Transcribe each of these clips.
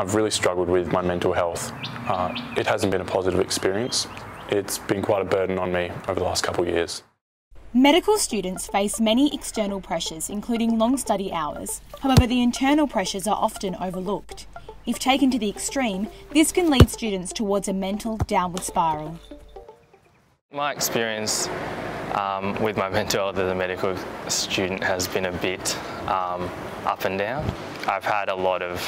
I've really struggled with my mental health. Uh, it hasn't been a positive experience. It's been quite a burden on me over the last couple of years. Medical students face many external pressures, including long study hours. However, the internal pressures are often overlooked. If taken to the extreme, this can lead students towards a mental downward spiral. My experience um, with my mental health as a medical student has been a bit um, up and down. I've had a lot of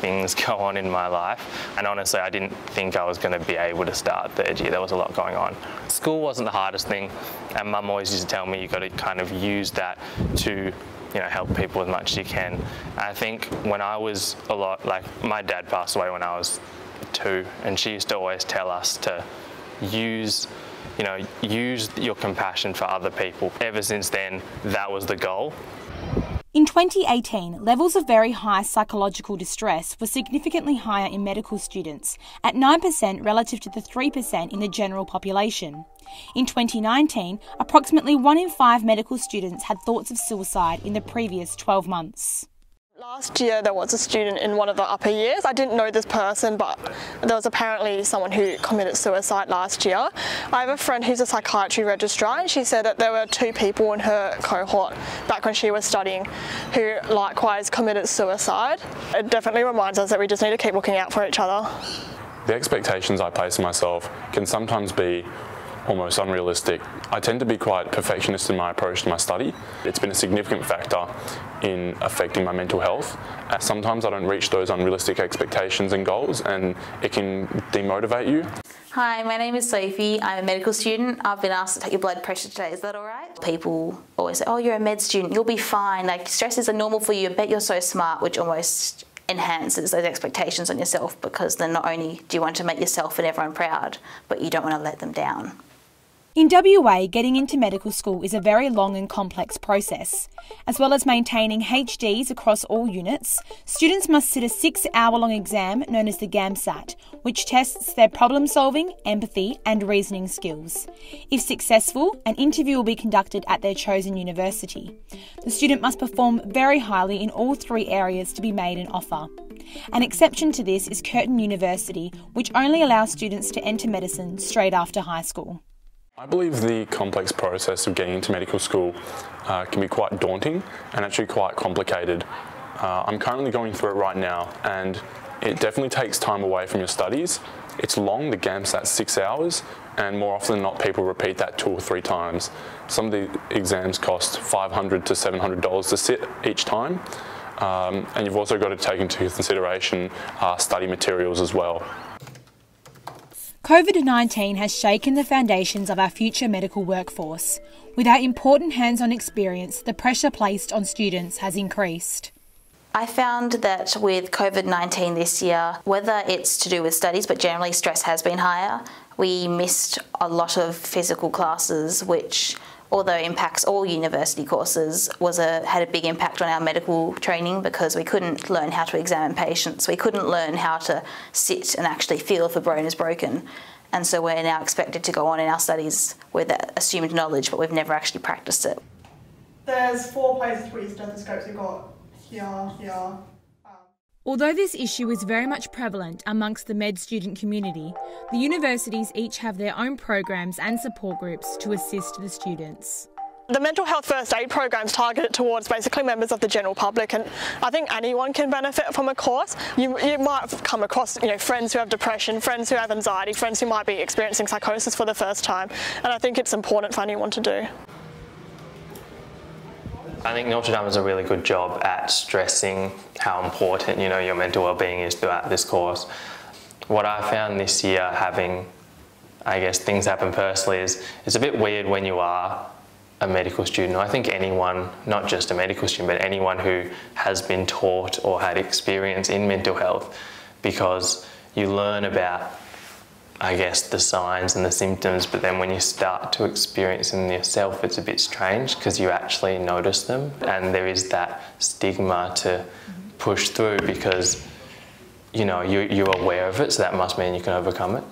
things go on in my life and honestly I didn't think I was going to be able to start third year. There was a lot going on. School wasn't the hardest thing and mum always used to tell me you've got to kind of use that to you know, help people as much as you can. And I think when I was a lot, like my dad passed away when I was two and she used to always tell us to use you know, use your compassion for other people. Ever since then, that was the goal. In 2018, levels of very high psychological distress were significantly higher in medical students, at 9% relative to the 3% in the general population. In 2019, approximately 1 in 5 medical students had thoughts of suicide in the previous 12 months. Last year there was a student in one of the upper years. I didn't know this person but there was apparently someone who committed suicide last year. I have a friend who's a psychiatry registrar and she said that there were two people in her cohort back when she was studying who likewise committed suicide. It definitely reminds us that we just need to keep looking out for each other. The expectations I place on myself can sometimes be almost unrealistic. I tend to be quite perfectionist in my approach to my study. It's been a significant factor in affecting my mental health. Uh, sometimes I don't reach those unrealistic expectations and goals and it can demotivate you. Hi, my name is Sophie. I'm a medical student. I've been asked to take your blood pressure today. Is that all right? People always say, oh, you're a med student. You'll be fine. Like, stresses are normal for you. I bet you're so smart, which almost enhances those expectations on yourself because then not only do you want to make yourself and everyone proud, but you don't want to let them down. In WA, getting into medical school is a very long and complex process. As well as maintaining HDs across all units, students must sit a six hour long exam known as the GAMSAT, which tests their problem solving, empathy, and reasoning skills. If successful, an interview will be conducted at their chosen university. The student must perform very highly in all three areas to be made an offer. An exception to this is Curtin University, which only allows students to enter medicine straight after high school. I believe the complex process of getting into medical school uh, can be quite daunting and actually quite complicated. Uh, I'm currently going through it right now and it definitely takes time away from your studies. It's long, the GAMSAT's six hours, and more often than not people repeat that two or three times. Some of the exams cost $500 to $700 to sit each time. Um, and you've also got to take into consideration uh, study materials as well. COVID 19 has shaken the foundations of our future medical workforce. Without important hands on experience, the pressure placed on students has increased. I found that with COVID 19 this year, whether it's to do with studies, but generally stress has been higher, we missed a lot of physical classes, which although impacts all university courses, was a, had a big impact on our medical training because we couldn't learn how to examine patients. We couldn't learn how to sit and actually feel if a bone is broken. And so we're now expected to go on in our studies with assumed knowledge, but we've never actually practiced it. There's four places for your stethoscopes. You've got here, here, Although this issue is very much prevalent amongst the med student community, the universities each have their own programs and support groups to assist the students. The mental health first aid program is targeted towards basically members of the general public and I think anyone can benefit from a course. You, you might come across you know, friends who have depression, friends who have anxiety, friends who might be experiencing psychosis for the first time and I think it's important for anyone to do. I think Notre Dame does a really good job at stressing how important you know your mental well-being is throughout this course. What I found this year, having I guess things happen personally, is it's a bit weird when you are a medical student. I think anyone, not just a medical student, but anyone who has been taught or had experience in mental health, because you learn about I guess, the signs and the symptoms, but then when you start to experience them yourself, it's a bit strange because you actually notice them, and there is that stigma to push through because you know you, you're aware of it, so that must mean you can overcome it.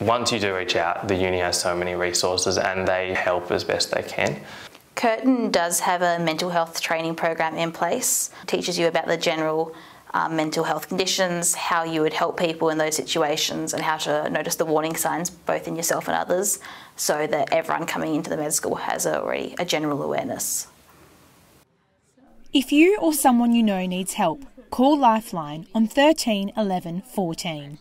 Once you do reach out, the uni has so many resources and they help as best they can. Curtin does have a mental health training program in place. It teaches you about the general um, mental health conditions, how you would help people in those situations, and how to notice the warning signs both in yourself and others, so that everyone coming into the med school has already a general awareness. If you or someone you know needs help, call Lifeline on 13 11 14.